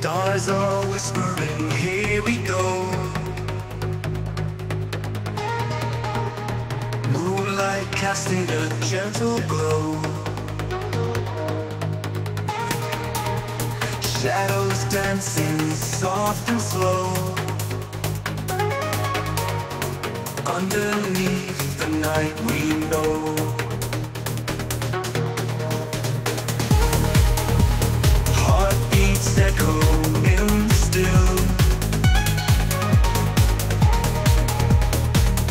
Stars are whispering, here we go. Moonlight casting a gentle glow. Shadows dancing soft and slow. Underneath the night we know.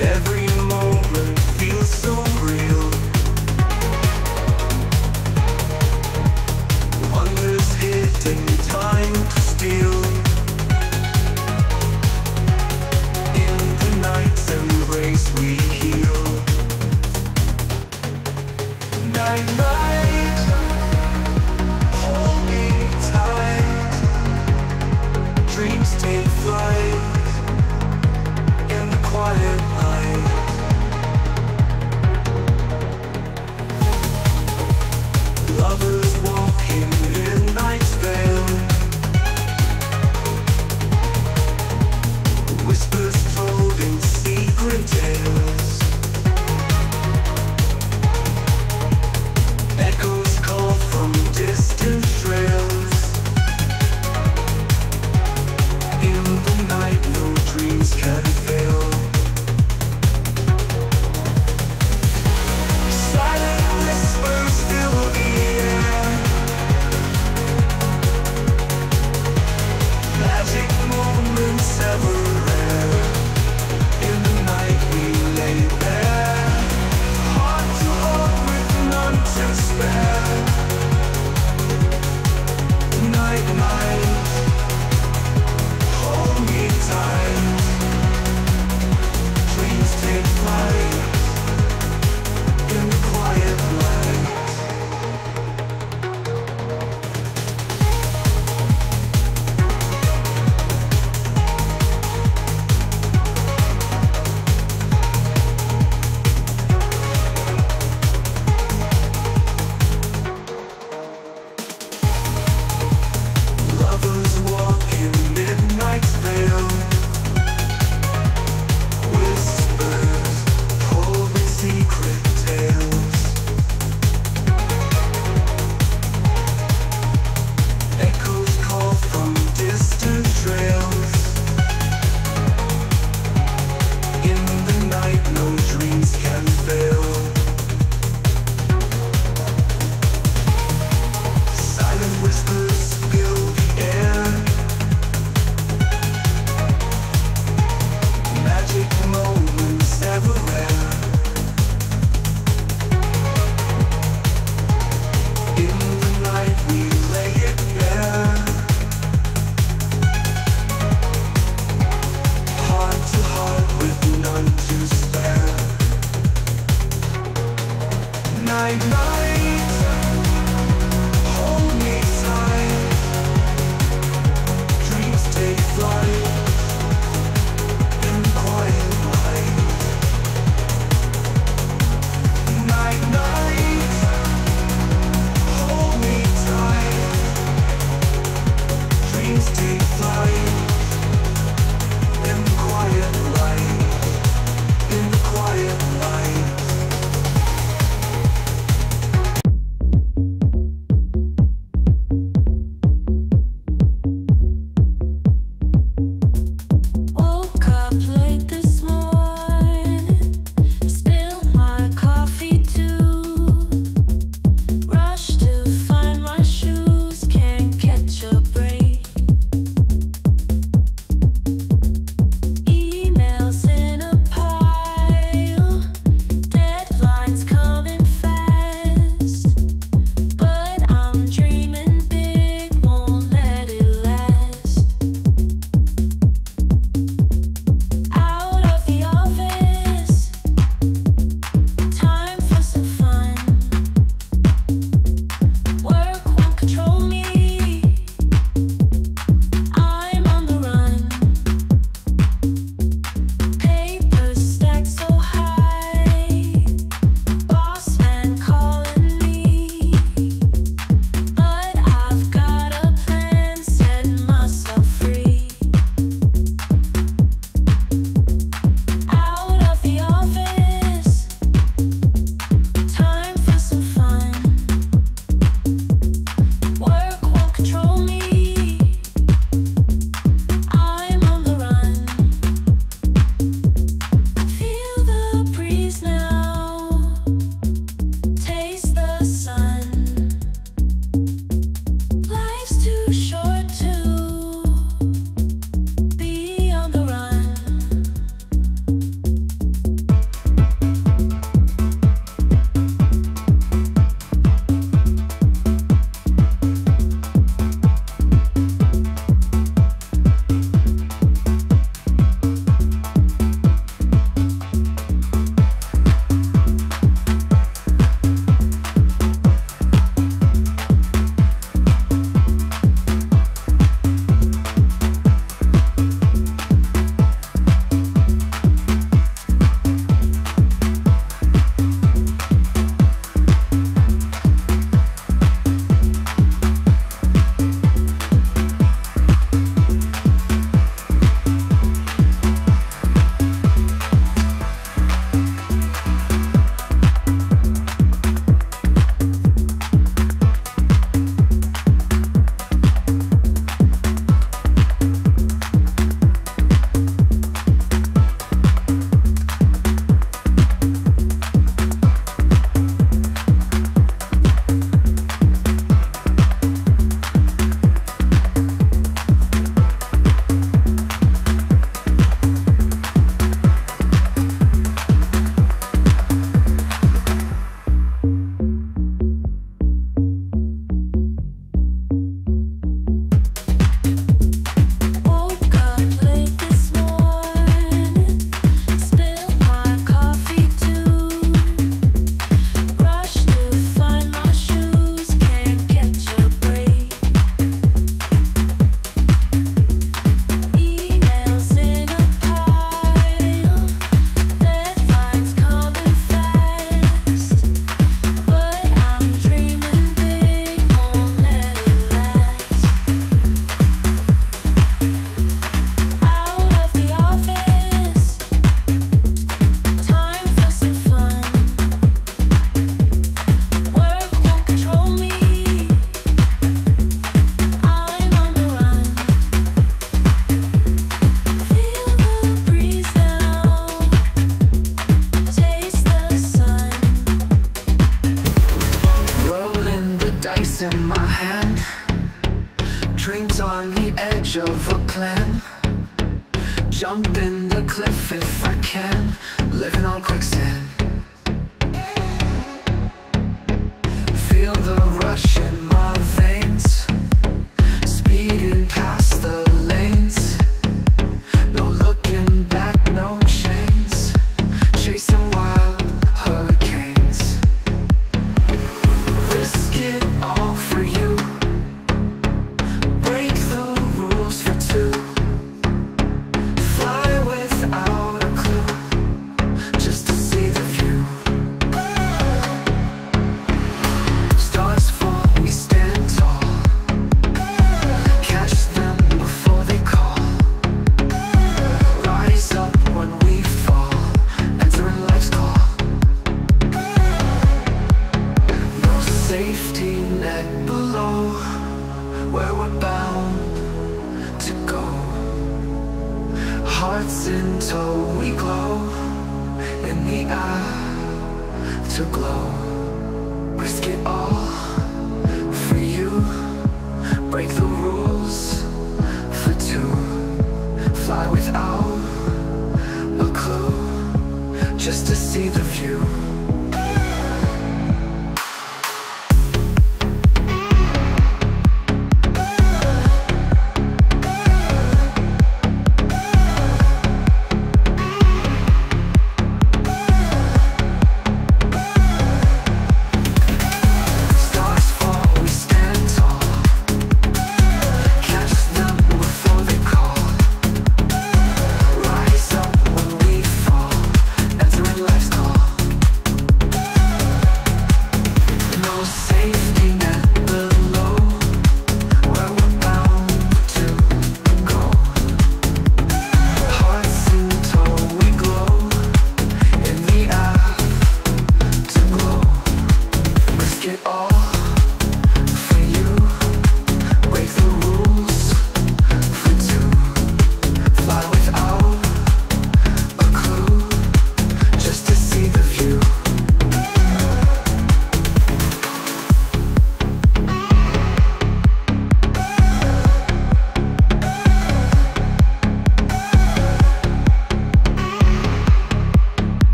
Every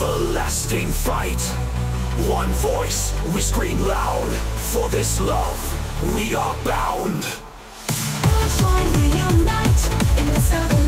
everlasting fight. One voice, we scream loud. For this love, we are bound. All join, in the seven.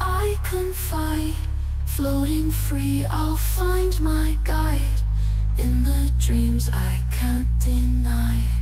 I can fight. Floating free, I'll find my guide. In the dreams I can't deny.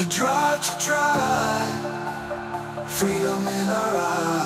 To try, to try, freedom in our eyes.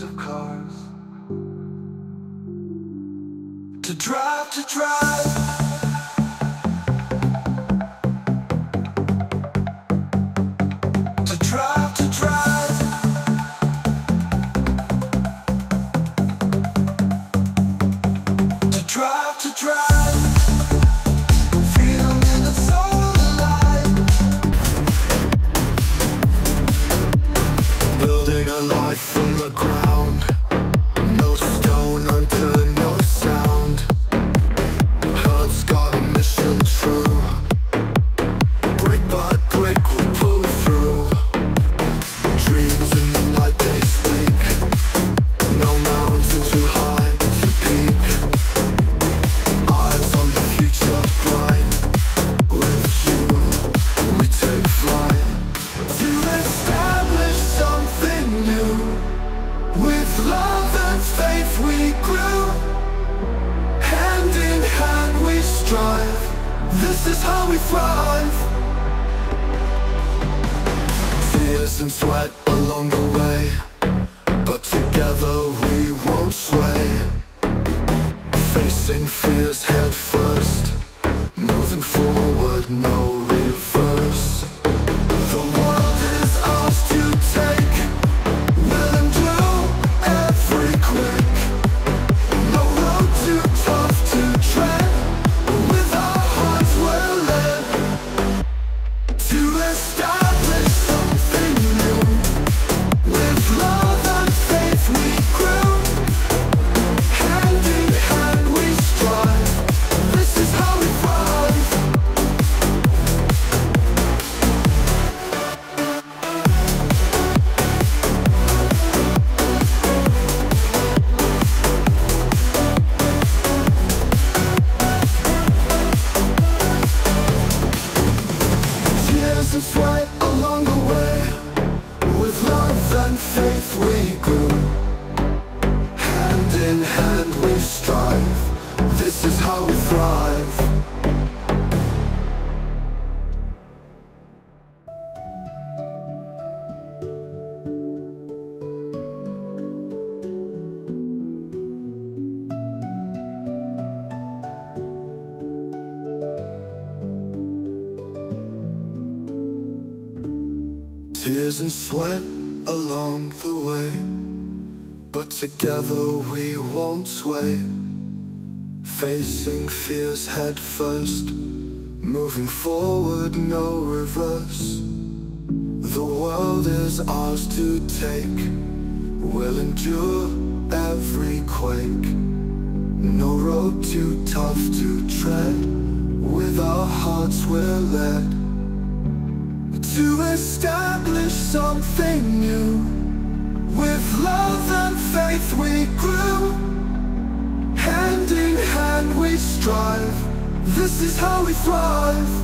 of course, to drive to drive. tears and sweat along the way But together we won't sway. Facing fears head first tears and sweat along the way. But together we won't sway. Facing fears head first Moving forward, no reverse. The world is ours to take. We'll endure every quake. No road too tough to tread. With our hearts we're led to establish something new. With love and faith we grew, hand in hand we strive. This is how we thrive.